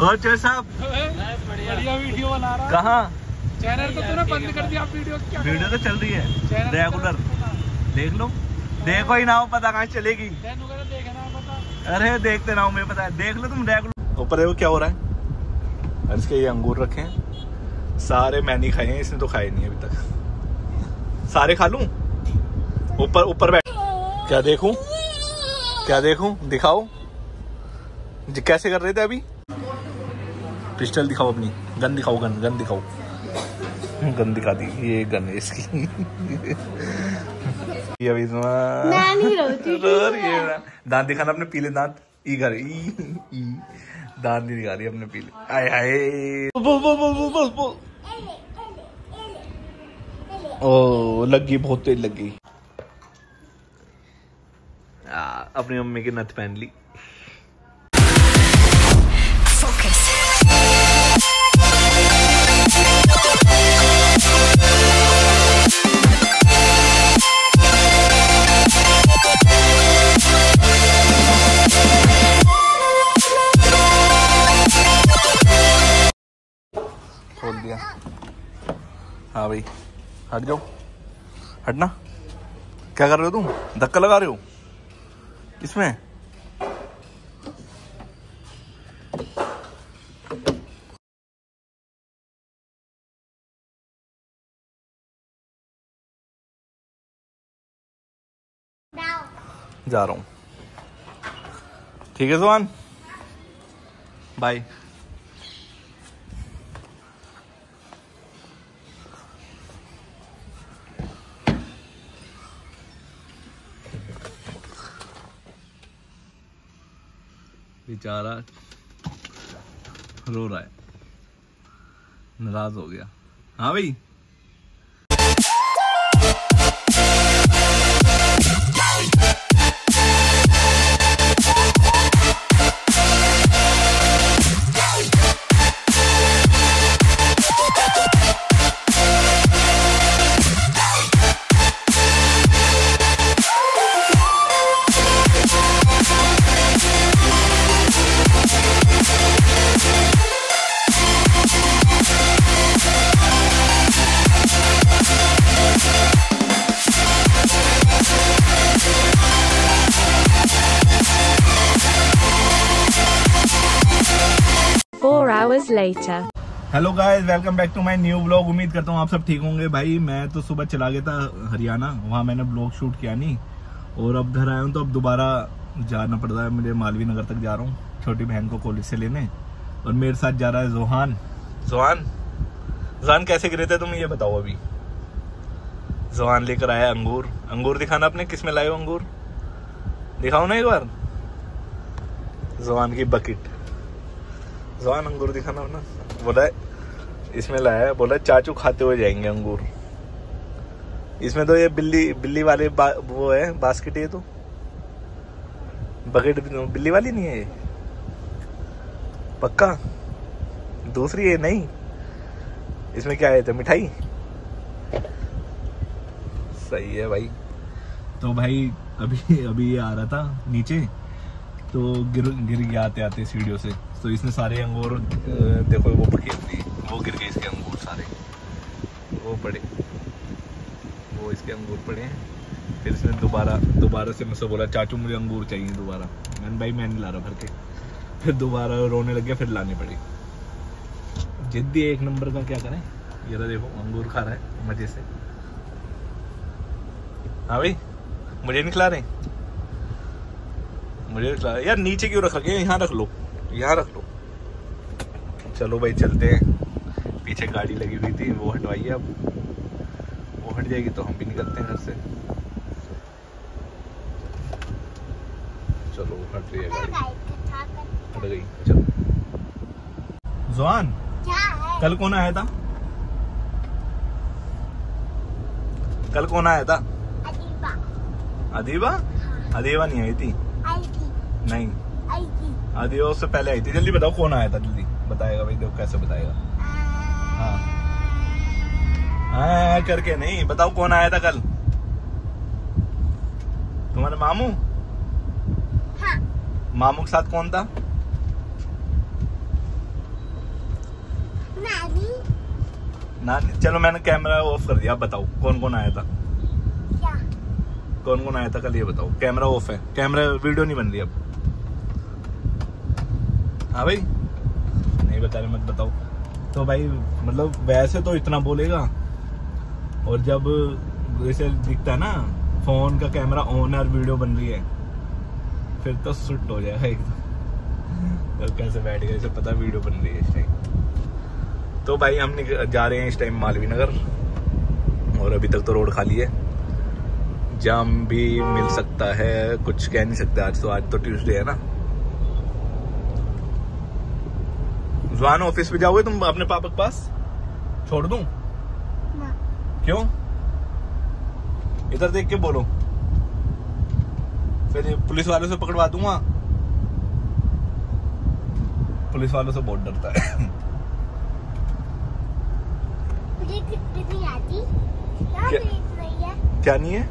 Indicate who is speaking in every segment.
Speaker 1: और चेयर साहब?
Speaker 2: बढ़िया वीडियो बना रहा
Speaker 1: कहाँ?
Speaker 2: चैनल को तूने बंद कर दिया वीडियो क्या?
Speaker 1: वीडियो तो चल रही है। रेगुलर देख लो। देखो ही ना हो पता कहाँ चलेगी। अरे देखते ना हो मैं पता। है। देख लो तुम रेगुलर ऊपर देखो क्या हो रहा है। और इसके ये अंगूर रखे हैं। सारे मैंने खाए हैं इसने तो खाए नहीं अभी तक। सारे खा लूँ? ऊपर ऊपर बैठ। क्या देखूँ? क्या देखूँ? दिखाओ। कैसे कर रहे थे अभी? पिस्टल दिखाओ अपनी। गन दिखाओ गन गन दिखाओ। गन दिखा दी। ये गन है इसकी। ये अभी रो रही है। दांत दिखाना अपने पीले दांत। ई कर ई ई। दांत नहीं दिखा रही अपने पीले। आय हाय बोल बोल बोल बोल बोल बोल। ओ लगी बहुत तेज लगी। अपनी मम्मी की नथ पहन ली। हाँ भाई, हट जाओ। हटना? क्या कर रहे हो तुम? धक्का लगा रहे हो? इसमें जा रहा हूँ। ठीक है, सुहान? बाय बेचारा रो रहा है। नाराज़ हो गया। हाँ भाई?
Speaker 3: Hours later.
Speaker 1: Hello guys welcome back to my new blog उम्मीद करता हूँ आप सब ठीक होंगे। भाई, मैं तो सुबह चला गया था हरियाणा। वहाँ मैंने ब्लॉग शूट किया नहीं। और अब घर आया हूँ तो अब दोबारा जाना पड़ रहा है मुझे मालवी नगर तक जा रहा हूँ, छोटी बहन को कॉलेज से लेने। और मेरे साथ जा रहा है जोहान। जोहान जोहान कैसे गिरे थे तुम ये बताओ अभी। जोहान लेकर आया अंगूर। अंगूर दिखाना आपने, किसमें लाए अंगूर? दिखाओ ना एक बार। जोहान की बकेट जवान अंगूर दिखाना ना। बोला इसमें लाया बोला चाचू खाते हुए जाएँगे अंगूर। इसमें तो ये बिल्ली बिल्ली वाले वो है, बास्केट ये तो। बकेट बिल्ली वाली नहीं है ये। पक्का? दूसरी है, नहीं? इसमें क्या है तो मिठाई? सही है भाई। तो भाई, अभी अभी ये आ रहा था नीचे तो गिर गिर गया आते आते सीढ़ियों से। तो इसने सारे अंगूर देखो वो पकी थी वो गिर गए इसके अंगूर सारे। वो पड़े। वो इसके अंगूर पड़े हैं। फिर इसने दोबारा दोबारा से मुझसे बोला, चाचू, मुझे अंगूर चाहिए दोबारा। मैंने भाई, मैं नहीं ला रहा भर के। फिर दोबारा रोने लग गया, फिर लाने पड़े। जिद्दी एक नंबर का, क्या करें? ये देखो, अंगूर खा रहा है, मज़े से। हाँ भाई, मुझे नहीं खिला रहे? मुझे नहीं खिला यार, नीचे क्यों रखा? गया यहाँ रख लो? यहाँ रख लो। चलो भाई चलते हैं। पीछे गाड़ी लगी हुई थी वो हटवाइए अब वो हट जाएगी तो हम भी निकलते हैं घर से। चलो हट रही है गाड़ी। हट गई चलो। जुआन कल कौन आया था? कल कौन आया था? अदीबा। अदीबा? नहीं आई थी। नहीं। आदिओस उससे पहले आई थी। जल्दी बताओ कौन आया था जल्दी। बताएगा भाई देखो कैसे बताएगा। हाँ। हाँ करके नहीं बताओ कौन आया था कल? तुम्हारे मामू? हाँ। मामू के साथ कौन था? नानी। चलो मैंने कैमरा ऑफ़ कर दिया बताओ कौन कौन आया था? कौन कौन आया था कल ये बताओ कैमरा ऑफ़ है। कैमरा वीडियो नहीं बन रही अब। हाँ भाई। नहीं बता रहे, मत बताओ। तो भाई मतलब वैसे तो इतना बोलेगा। और जब जैसे दिखता ना फ़ोन का कैमरा ऑन है और वीडियो बन रही है, फिर तो सुट हो जाएगा एकदम तो। कैसे बैठ गए पता वीडियो बन रही है इस टाइम तो भाई, हम जा रहे हैं इस टाइम मालवी नगर। और अभी तक तो रोड खाली है। जाम भी मिल सकता है, कुछ कह नहीं सकते आज तो आज तो ट्यूसडे है ना। जुआन ऑफ़िस पे जाओगे तुम अपने पापा के पास? छोड़ दूँ? क्यों? इधर देख के बोलो। फिर पुलिस वालों से पकड़वा दूँगा। पुलिस वालों से बहुत डरता है।
Speaker 4: मुझे नहीं आती। क्या
Speaker 1: क्या?
Speaker 4: नहीं है?
Speaker 1: क्या नहीं है?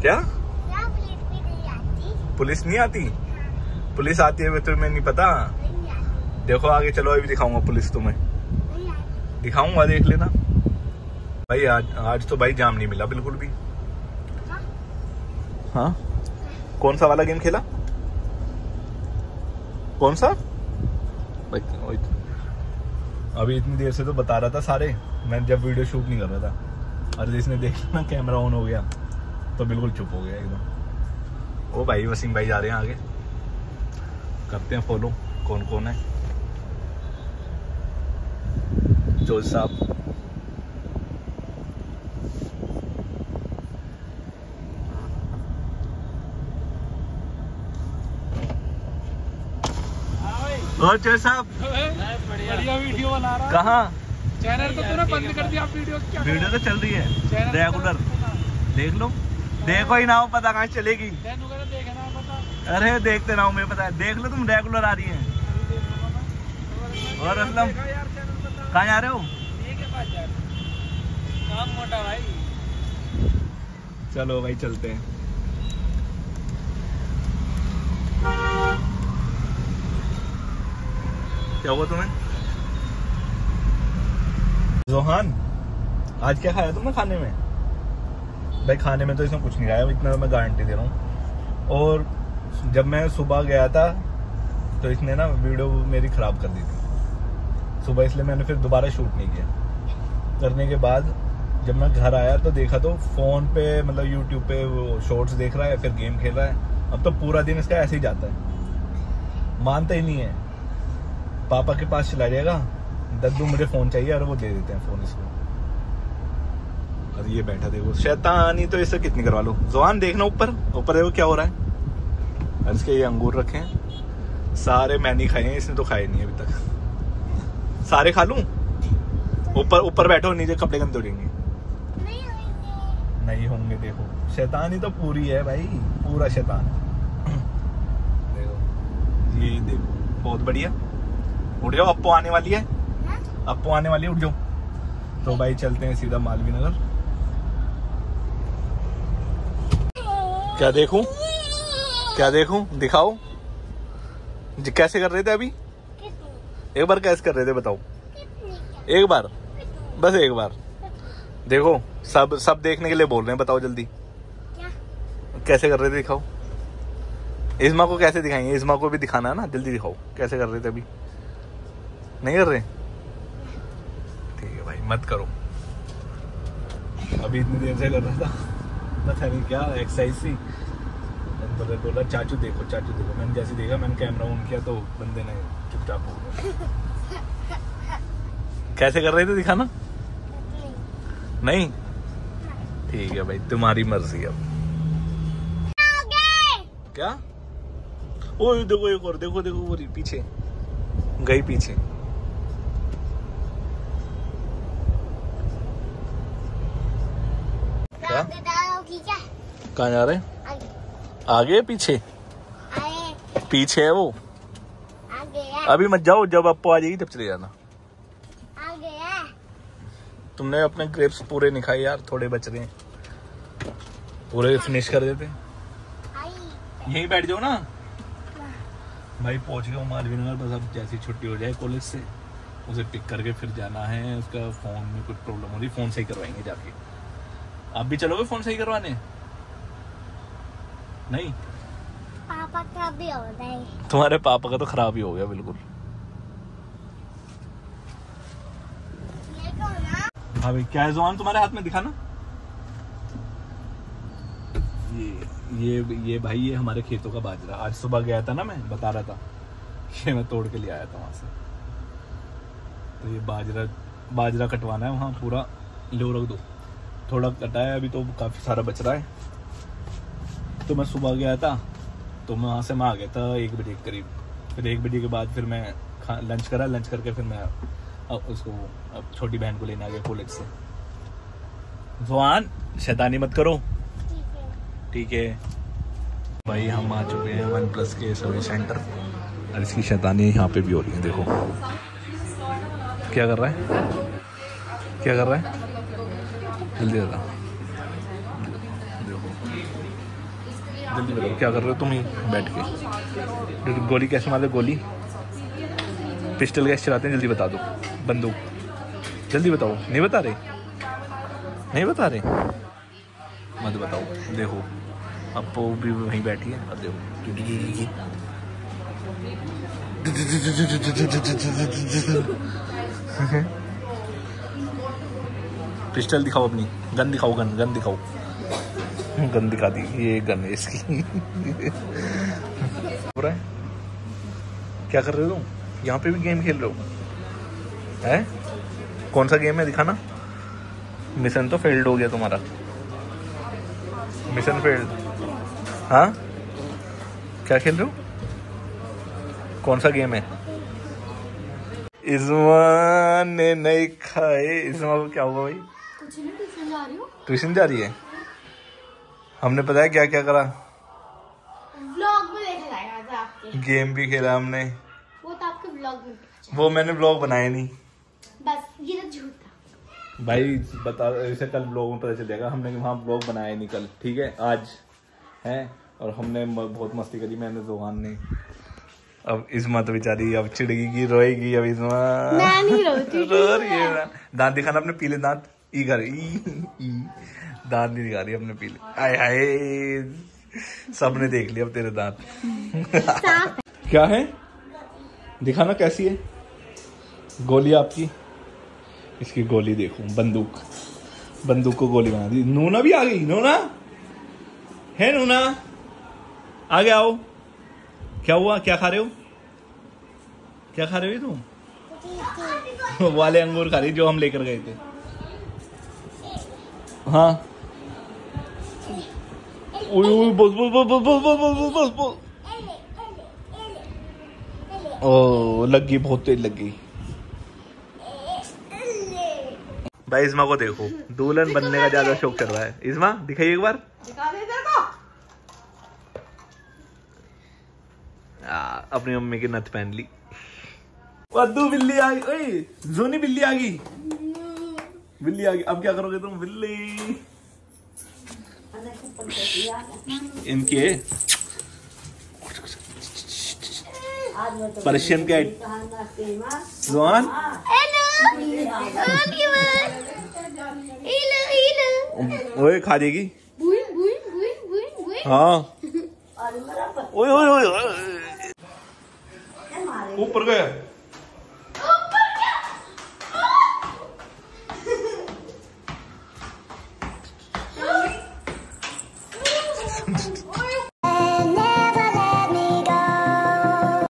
Speaker 1: क्या?
Speaker 4: क्या नहीं आती?
Speaker 1: पुलिस नहीं आती? पुलिस आती है वे तुम्हें नहीं पता? देखो आगे, चलो, अभी दिखाऊँगा पुलिस तुम्हें। दिखाऊँगा, देख लेना। भाई, आज आज तो भाई जाम नहीं मिला बिल्कुल भी।
Speaker 4: हाँ?
Speaker 1: कौन सा वाला गेम खेला? कौन सा? तो। अभी इतनी देर से तो बता रहा था सारे। मैं जब वीडियो शूट नहीं कर रहा था। अरे जिसने देखा ना, कैमरा ऑन हो गया। तो बिल्कुल चुप हो गया एकदम। ओ भाई, वसीम भाई जा रहे हैं आगे। करते हैं फॉलो कौन कौन है? जोज साहब। और जोज साहब
Speaker 2: बढ़िया वीडियो बना रहा
Speaker 1: कहाँ?
Speaker 2: चैनल तो तूने बंद कर दिया वीडियो क्या
Speaker 1: वीडियो तो चल रही है। रेगुलर देख लो। देखो ही ना हो पता कहाँ चलेगी।
Speaker 2: देखना पता।
Speaker 1: अरे देखते ना हो मैं पता है। देख लो तुम रेगुलर आ रही है। और असलम कहाँ जा रहे हो?
Speaker 2: के पास जा रहे काम मोटा भाई।
Speaker 1: चलो भाई चलते हैं। क्या हुआ तुम्हें? जोहान आज क्या खाया तुमने खाने में? भाई खाने में तो इसमें कुछ नहीं आया इतना मैं गारंटी दे रहा हूँ। और जब मैं सुबह गया था तो इसने ना वीडियो मेरी खराब कर दी थी। सुबह इसलिए मैंने फिर दोबारा शूट नहीं किया। करने के बाद जब मैं घर आया तो देखा तो फ़ोन पे मतलब यूट्यूब पे वो शॉर्ट्स देख रहा है फिर गेम खेल रहा है। अब तो पूरा दिन इसका ऐसे ही जाता है। मानता ही नहीं है। पापा के पास चला जाएगा, दद्दू मुझे फ़ोन चाहिए, और वो दे देते हैं फ़ोन इसको। और ये बैठा देखो, शैतानी तो इससे कितनी करवा लो। जुआन देखना ऊपर ऊपर देखो क्या हो रहा है। और इसके ये अंगूर रखे हैं। सारे मैंने खाए हैं, इसने तो खाए नहीं अभी तक। सारे खा लूँ? ऊपर ऊपर बैठो नीचे कपड़े गंदे उड़ेंगे।
Speaker 4: नहीं होंगे।
Speaker 1: नहीं होंगे देखो। शैतानी तो पूरी है भाई पूरा शैतान। देखो ये देखो बहुत बढ़िया। उठ जाओ अपो आने वाली है। अपो आने वाली है उठ जाओ। तो भाई चलते हैं सीधा मालवी नगर। क्या देखूँ? क्या देखूँ? दिखाओ। कैसे कर रहे थे अभी? एक बार कैसे कर रहे थे, बताओ। एक बार। बस एक बार। देखो, सब सब देखने के लिए बोल रहे हैं, बताओ जल्दी।
Speaker 4: क्या
Speaker 1: कैसे कर रहे थे, दिखाओ। इस्मा को कैसे दिखाएँगे? इस्मा को भी दिखाना है ना? जल्दी दिखाओ, कैसे कर रहे थे अभी। नहीं कर रहे? ठीक है भाई, मत करो। अभी इतनी देर से कर रहा था। पता नहीं क्या एक्सरसाइज थी। बोला बोला, चाचू देखो चाचू देखो। मैंने जैसे देखा, मैंने कैमरा ऑन किया तो बंदे ने गया कैसे कर रहे थे दिखाना? नहीं? ठीक है भाई तुम्हारी मर्ज़ी अब। क्या? ओ देखो एक और देखो देखो वो पीछे। गई पीछे। क्या?
Speaker 4: आगे
Speaker 1: कहाँ जा रहे?
Speaker 4: आगे
Speaker 1: आगे पीछे?
Speaker 4: आए
Speaker 1: पीछे है वो।
Speaker 4: आगे
Speaker 1: अभी मत जाओ जब अप्पो आ जाएगी तब चले जाना।
Speaker 4: आगे है।
Speaker 1: तुमने अपने ग्रेप्स पूरे नहीं खाए यार थोड़े बच रहे हैं। पूरे फिनिश कर देते यहीं बैठ जाओ ना। भाई पहुँच गया हूँ मालवीय नगर बस अब जैसी छुट्टी हो जाए कॉलेज से उसे पिक करके फिर जाना है। उसका फ़ोन में कुछ प्रॉब्लम हो रही फ़ोन सही करवाएँगे जाके। आप भी चलोगे फ़ोन सही करवाने? नहीं?
Speaker 4: पापा का भी हो रहा है।
Speaker 1: तुम्हारे पापा का तो खराब ही हो गया बिल्कुल।
Speaker 4: है
Speaker 1: भाई क्या है जुआन तुम्हारे हाथ में? दिखाना। ये ये ये भाई ये हमारे खेतों का बाजरा। आज सुबह गया था ना मैं बता रहा था ये मैं तोड़ के ले आया था वहाँ से। तो ये बाजरा बाजरा कटवाना है वहाँ पूरा लो रख दो। थोड़ा कटा है अभी तो काफ़ी सारा बच रहा है। तो मैं सुबह गया था तो मैं वहाँ से मैं आ गया था एक बजे के करीब। फिर एक बजे के बाद फिर मैं लंच करा लंच करके फिर मैं अब उसको, अब छोटी बहन को लेने आ गया कॉलेज से। जुआन शैतानी मत करो।
Speaker 4: ठीक है।
Speaker 1: भाई, हम आ चुके हैं वन प्लस के सर्विस सेंटर और इसकी शैतानी यहाँ पे भी हो रही है, देखो। क्या कर रहा है? क्या कर रहा है? जल्दी देखो। जल्दी बताओ, क्या कर रहे हो तुम ही बैठ के? गोली कैसे मारते गोली? पिस्टल कैसे चलाते हैं, जल्दी बता दो, बंदूक। जल्दी बताओ, नहीं बता रहे? नहीं बता रहे? मत बताओ, देखो। अपो भी वहीं बैठी है, अब देखो पिस्टल दिखाओ अपनी, गन दिखाओ, गन गन दिखाओ। गन दिखा दी। ये गन है इसकी। हो रहा है? क्या कर रहे हो तुम? यहाँ पे भी गेम खेल रहे हो? है? कौन सा गेम है? दिखाना। मिशन तो फेल्ड हो गया तुम्हारा। मिशन फेल्ड हाँ? क्या खेल रहे हो? कौन सा गेम है? इस्मा ने नहीं खाए। इस्मा को क्या हुआ भाई?
Speaker 4: कुछ नहीं ट्यूशन जा रही हूँ।
Speaker 1: ट्यूशन जा रही है? हमने पता है क्या क्या करा?
Speaker 4: व्लॉग में देखा जाएगा था आपके।
Speaker 1: गेम भी खेला हमने।
Speaker 4: वो तो आपके व्लॉग में
Speaker 1: वो मैंने ब्लॉग बनाए नहीं।
Speaker 4: बस ये तो झूठ था।
Speaker 1: भाई बता इसे कल ब्लॉग में पता चल जाएगा। हमने वहाँ ब्लॉग बनाया नहीं कल ठीक है? आज है? और हमने बहुत मस्ती करी मैंने जोहान ने। अब इस्मा तो बेचारी अब चिड़गी रोएगी अब इस्मा
Speaker 4: मैं नहीं रोती
Speaker 1: रो रही है। दांत दिखाना अपने पीले दांत। ई कर ई ई। दांत नहीं दिखा रही अपने पीले। आय हाय। सबने देख लिया अब तेरे दांत। क्या है? दिखाना कैसी है? गोली आपकी? इसकी गोली देखो बंदूक। बंदूक को गोली बना दी। नूना भी आ गई नूना? है नूना? आगे आओ। क्या हुआ? क्या खा रहे हो? क्या खा रहे हो तुम? वाले अंगूर खा रही जो हम लेकर गए थे। हाँ। ओए ओए बस बस बस बस बस बस बस बस बस ओ लग गई बहुत तेज लग भाई इस्मा को देखो। दुल्हन बनने का ज़्यादा शौक चल रहा है। इस्मा दिखाइए एक बार। आ, अपनी मम्मी की नथ पहन ली। वद्दू बिल्ली आ गई। ओए जोनी बिल्ली आ गई। बिल्ली आ गई। अब क्या करोगे तुम? बिल्ली। इनके? पर्शियन के जवान ओए खा देगी। हाँ। ओए ओए ओए ऊपर गया